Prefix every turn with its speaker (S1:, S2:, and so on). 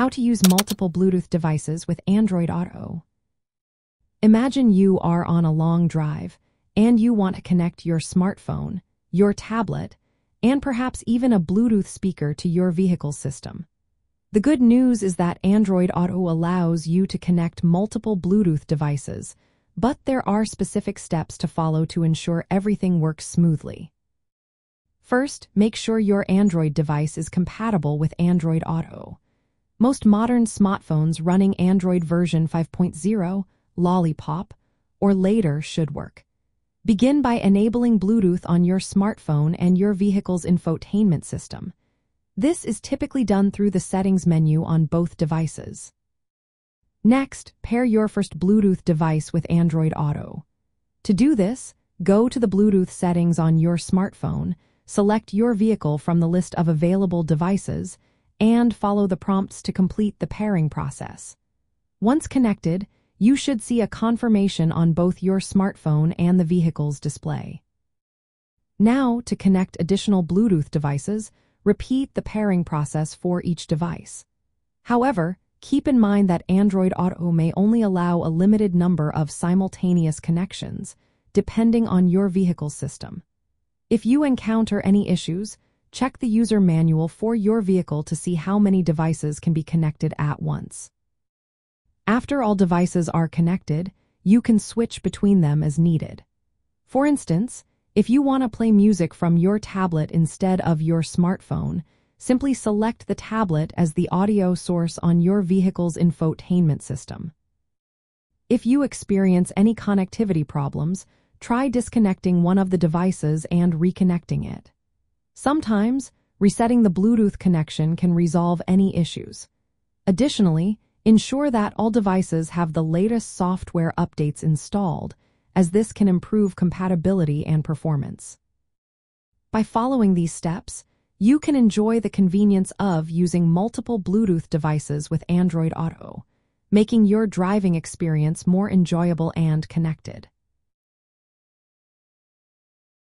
S1: How to use multiple Bluetooth devices with Android Auto. Imagine you are on a long drive and you want to connect your smartphone, your tablet, and perhaps even a Bluetooth speaker to your vehicle system. The good news is that Android Auto allows you to connect multiple Bluetooth devices, but there are specific steps to follow to ensure everything works smoothly. First, make sure your Android device is compatible with Android Auto. Most modern smartphones running Android version 5.0, Lollipop, or later should work. Begin by enabling Bluetooth on your smartphone and your vehicle's infotainment system. This is typically done through the settings menu on both devices. Next, pair your first Bluetooth device with Android Auto. To do this, go to the Bluetooth settings on your smartphone, select your vehicle from the list of available devices, and follow the prompts to complete the pairing process. Once connected, you should see a confirmation on both your smartphone and the vehicle's display. Now, to connect additional Bluetooth devices, repeat the pairing process for each device. However, Keep in mind that Android Auto may only allow a limited number of simultaneous connections, depending on your vehicle system. If you encounter any issues, check the user manual for your vehicle to see how many devices can be connected at once. After all devices are connected, you can switch between them as needed. For instance, if you want to play music from your tablet instead of your smartphone, simply select the tablet as the audio source on your vehicle's infotainment system. If you experience any connectivity problems, try disconnecting one of the devices and reconnecting it. Sometimes, resetting the Bluetooth connection can resolve any issues. Additionally, ensure that all devices have the latest software updates installed, as this can improve compatibility and performance. By following these steps, you can enjoy the convenience of using multiple Bluetooth devices with Android Auto, making your driving experience more enjoyable and connected.